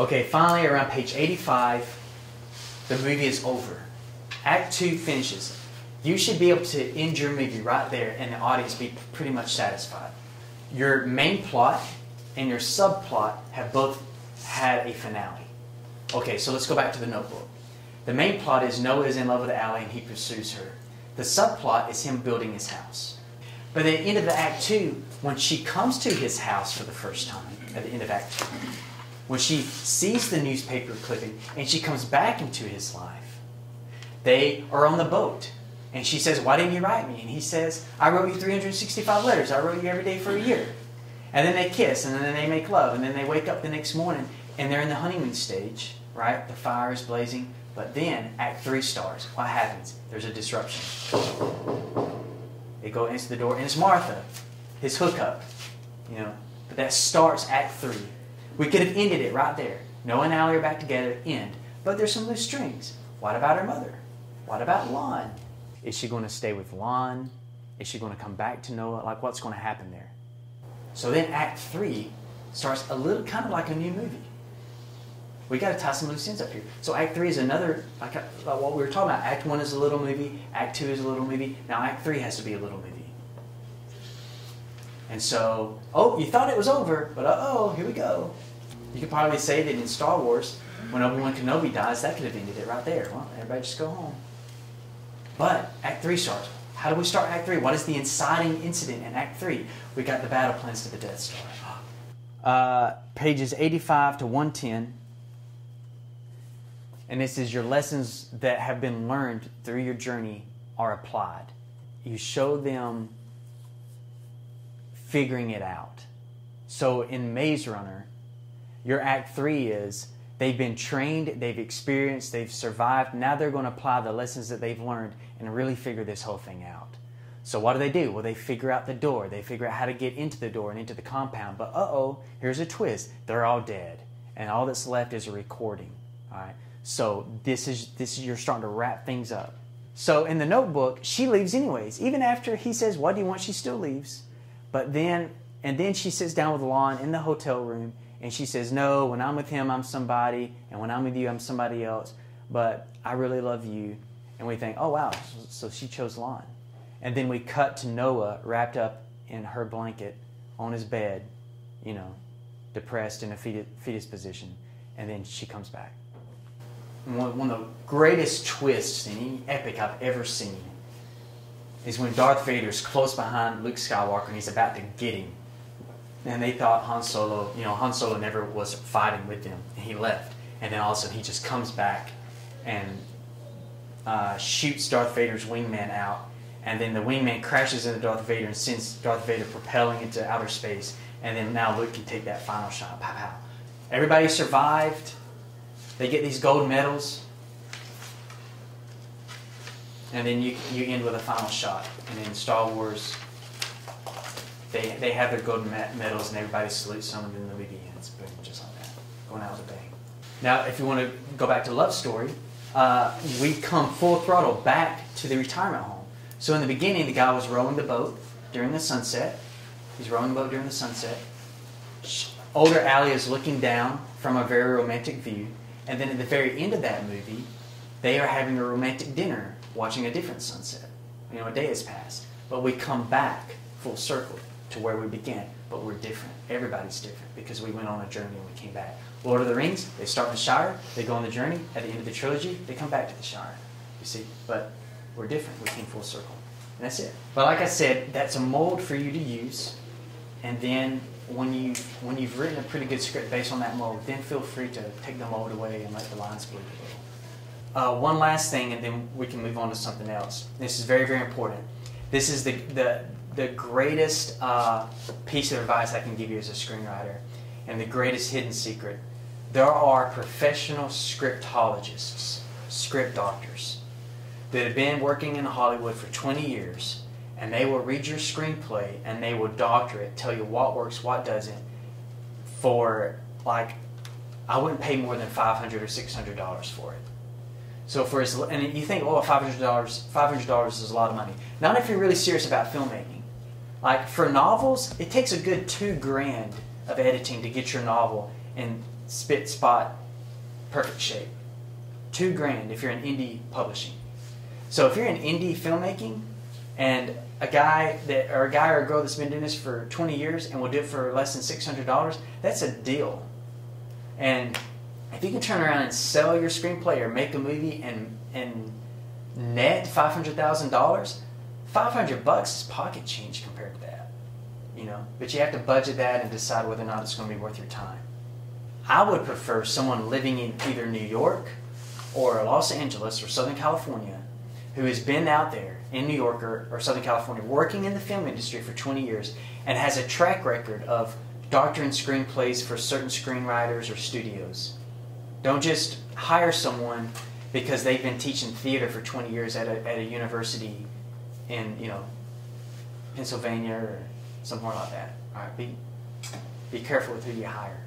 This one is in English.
Okay, finally, around page 85, the movie is over. Act 2 finishes. You should be able to end your movie right there and the audience be pretty much satisfied. Your main plot and your subplot have both had a finale. Okay, so let's go back to the notebook. The main plot is Noah is in love with Allie and he pursues her. The subplot is him building his house. But at the end of the Act 2, when she comes to his house for the first time, at the end of Act 2, when she sees the newspaper clipping and she comes back into his life, they are on the boat. And she says, Why didn't you write me? And he says, I wrote you 365 letters. I wrote you every day for a year. And then they kiss, and then they make love, and then they wake up the next morning, and they're in the honeymoon stage, right? The fire is blazing. But then Act 3 starts. What happens? There's a disruption. They go into the door, and it's Martha, his hookup. You know, but that starts Act 3. We could have ended it right there. Noah and Allie are back together, end. But there's some loose strings. What about her mother? What about Lon? Is she going to stay with Lon? Is she going to come back to Noah? Like, what's going to happen there? So then Act 3 starts a little kind of like a new movie. We got to tie some loose ends up here. So Act 3 is another, like, uh, like what we were talking about. Act 1 is a little movie, Act 2 is a little movie. Now Act 3 has to be a little movie. And so, oh, you thought it was over, but uh oh, here we go. You could probably say that in Star Wars, when Obi Wan Kenobi dies, that could have ended it right there. Well, everybody just go home. But Act 3 starts. How do we start Act 3? What is the inciting incident in Act 3? We got the battle plans to the Death Star. Uh, pages 85 to 110. And this is your lessons that have been learned through your journey are applied. You show them figuring it out. So in Maze Runner, your Act 3 is they've been trained, they've experienced, they've survived. Now they're going to apply the lessons that they've learned and really figure this whole thing out. So what do they do? Well, they figure out the door. They figure out how to get into the door and into the compound. But uh-oh, here's a twist. They're all dead. And all that's left is a recording. All right. So this is this is you're starting to wrap things up. So in the notebook, she leaves anyways. Even after he says, "What do you want?" she still leaves. But then and then she sits down with Lon in the hotel room and she says, "No, when I'm with him, I'm somebody, and when I'm with you, I'm somebody else. But I really love you." And we think, "Oh wow, so she chose Lon." And then we cut to Noah wrapped up in her blanket on his bed, you know, depressed in a fetus position. And then she comes back one, of the greatest twists in any epic I've ever seen is when Darth Vader's close behind Luke Skywalker and he's about to get him. And they thought Han Solo, you know, Han Solo never was fighting with them. And he left. And then all of a sudden he just comes back and uh, shoots Darth Vader's wingman out. And then the wingman crashes into Darth Vader and sends Darth Vader propelling into outer space. And then now Luke can take that final shot. Pow, pow. Everybody survived they get these gold medals, and then you, you end with a final shot. And then Star Wars, they, they have their golden medals, and everybody salutes them, and then the movie ends. Boom, just like that, going out with a bang. Now, if you want to go back to Love Story, uh, we come full throttle back to the retirement home. So in the beginning, the guy was rowing the boat during the sunset. He's rowing the boat during the sunset. Older Allie is looking down from a very romantic view. And then at the very end of that movie, they are having a romantic dinner, watching a different sunset. You know, a day has passed. But we come back full circle to where we began. But we're different. Everybody's different because we went on a journey and we came back. Lord of the Rings, they start in the Shire, they go on the journey. At the end of the trilogy, they come back to the Shire. You see? But we're different. We came full circle. And that's it. But like I said, that's a mold for you to use. And then when you when you've written a pretty good script based on that mold, then feel free to take the mold away and let the lines bleed a little. Uh, one last thing, and then we can move on to something else. This is very very important. This is the the the greatest uh, piece of advice I can give you as a screenwriter, and the greatest hidden secret. There are professional scriptologists, script doctors, that have been working in Hollywood for 20 years and they will read your screenplay and they will doctor it, tell you what works, what doesn't, for like, I wouldn't pay more than five hundred or six hundred dollars for it. So for as, and you think, oh, oh, five hundred dollars, five hundred dollars is a lot of money. Not if you're really serious about filmmaking. Like for novels, it takes a good two grand of editing to get your novel in spit spot, perfect shape. Two grand if you're in indie publishing. So if you're in indie filmmaking and a guy that or a guy or a girl that's been doing this for 20 years and will do it for less than $600, that's a deal. And if you can turn around and sell your screenplay or make a movie and and net $500,000, 500 bucks is pocket change compared to that. You know, but you have to budget that and decide whether or not it's going to be worth your time. I would prefer someone living in either New York or Los Angeles or Southern California who has been out there in New York or, or Southern California working in the film industry for 20 years and has a track record of doctoring screenplays for certain screenwriters or studios. Don't just hire someone because they've been teaching theater for 20 years at a, at a university in, you know, Pennsylvania or somewhere like that. All right, be, be careful with who you hire.